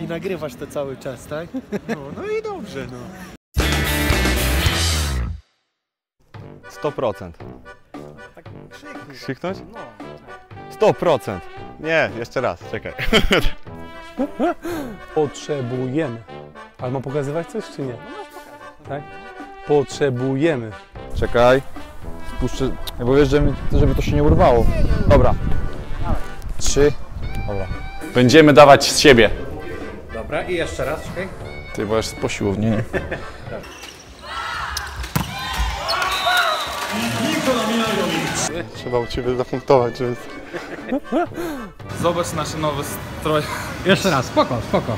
I nagrywasz to cały czas, tak? No, no i dobrze, no. 100%. Tak krzyknij. Krzyknąć? No. 100%. Nie, jeszcze raz, czekaj. Potrzebujemy. Ale mam pokazywać coś czy nie? Tak? Potrzebujemy. Czekaj. Spuszczę, bo wiesz, żeby, żeby to się nie urwało. Dobra. Trzy. Dobra. Będziemy dawać z siebie. Dobra, i jeszcze raz, czekaj. Ty, bo jest po siłowni, nie? Trzeba u Ciebie zapunktować, żeby... Zobacz nasze nowe stroje. Jeszcze raz, spoko, spoko.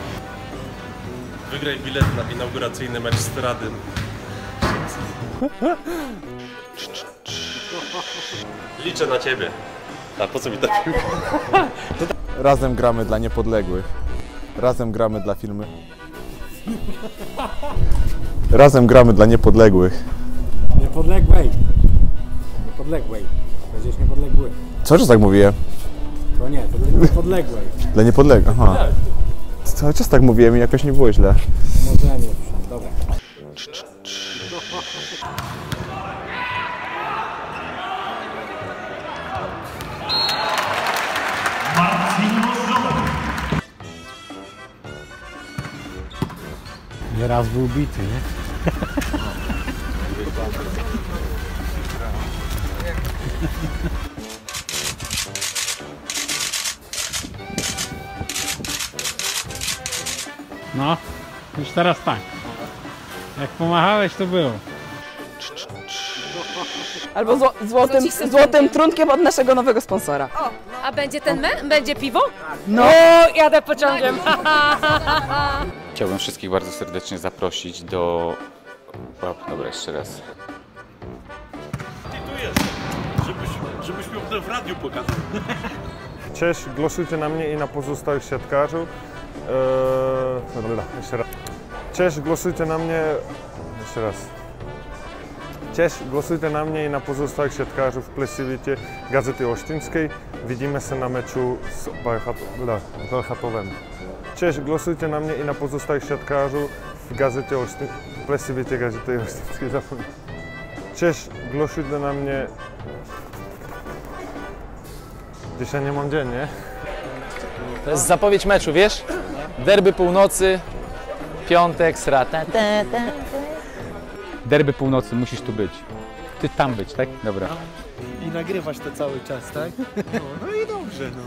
Wygraj bilet na inauguracyjny mecz z Radym. Liczę na ciebie. A po co mi ta piłka? Razem gramy dla niepodległych. Razem gramy dla filmy. Razem gramy dla niepodległych. Niepodległej. Niepodległej. Powiedziałeś niepodległy. Co, że tak mówiłem? To nie, to dla niepodległej. Dla niepodległych. Aha. Cały czas tak mówiłem i jakoś nie było źle. Może nie. Dobra. Nieraz był bity, nie? No, już teraz tak. Jak pomachałeś, to było. Albo zło, złotym, złotym trunkiem od naszego nowego sponsora. A będzie ten me? Będzie piwo? No, Jadę pociągiem. Chciałbym wszystkich bardzo serdecznie zaprosić do... O, Dobra, jeszcze raz. Ty tu jest, żebyś, żebyś miał w radiu pokazał. Cześć, głosujcie na mnie i na pozostałych siatkarzy. Eee, dobra, jeszcze raz. Cześć, głosujcie na mnie. Jeszcze raz. Cześć, głosujcie na mnie i na pozostałych siatkarzy w Plesiwicie Gazety Olsztyńskiej. Widzimy się na meczu z Bełchatowem. Cześć, głosujcie na mnie i na pozostałych siatkarzy w Gazecie Olsztyńskiej. W Plesiwicie Gazety Olsztyńskiej. Cześć, głosujcie na mnie. Dzisiaj nie mam dzień, nie? To jest zapowiedź meczu, wiesz? Derby północy, piątek, srata. Derby północy, musisz tu być. Ty tam być, tak? Dobra. I nagrywasz to cały czas, tak? No, no i dobrze, no.